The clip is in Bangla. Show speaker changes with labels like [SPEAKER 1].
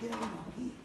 [SPEAKER 1] get on my feet.